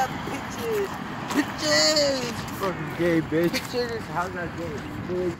got pictures. Pictures. Fucking gay bitch. Pictures. How's that gay?